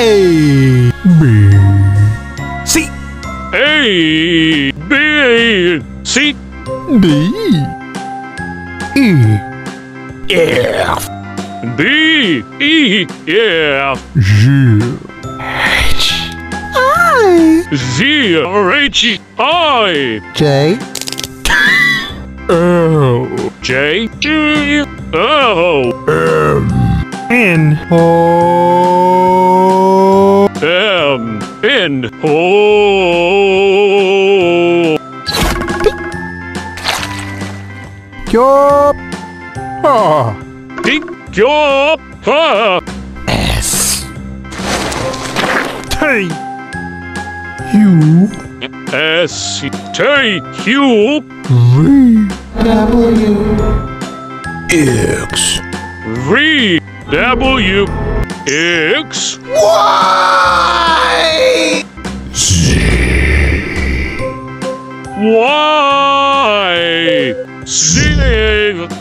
A B C. A B C. D E F. D E F. G H. I Z R H I. J L J G O. M N O M N O Yup Ah P Q R S. T U S. T Q V X. V W. X. Y Y Z